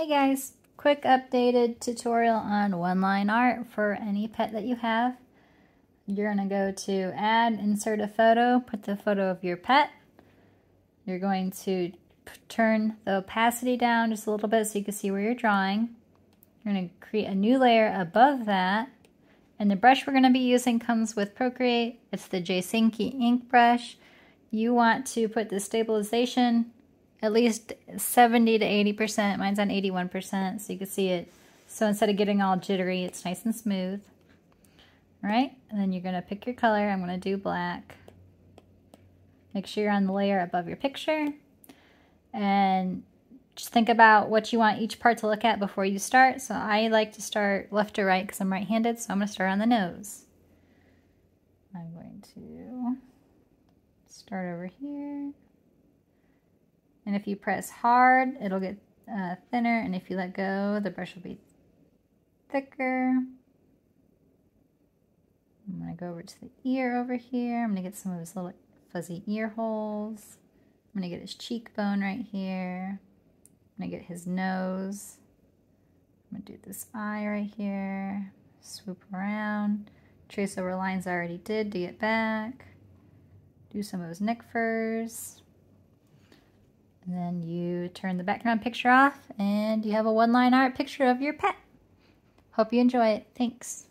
Hey guys, quick updated tutorial on one-line art for any pet that you have. You're going to go to add, insert a photo, put the photo of your pet. You're going to turn the opacity down just a little bit so you can see where you're drawing. You're going to create a new layer above that. And the brush we're going to be using comes with Procreate. It's the Jaysinki ink brush. You want to put the stabilization at least 70 to 80%. Mine's on 81%, so you can see it. So instead of getting all jittery, it's nice and smooth. All right, and then you're gonna pick your color. I'm gonna do black. Make sure you're on the layer above your picture. And just think about what you want each part to look at before you start. So I like to start left to right because I'm right-handed, so I'm gonna start on the nose. I'm going to start over here. And if you press hard, it'll get uh, thinner. And if you let go, the brush will be thicker. I'm going to go over to the ear over here. I'm going to get some of his little fuzzy ear holes. I'm going to get his cheekbone right here. I'm going to get his nose. I'm going to do this eye right here. Swoop around. Trace over lines I already did to get back. Do some of his neck furs. And then you turn the background picture off and you have a one-line art picture of your pet. Hope you enjoy it. Thanks.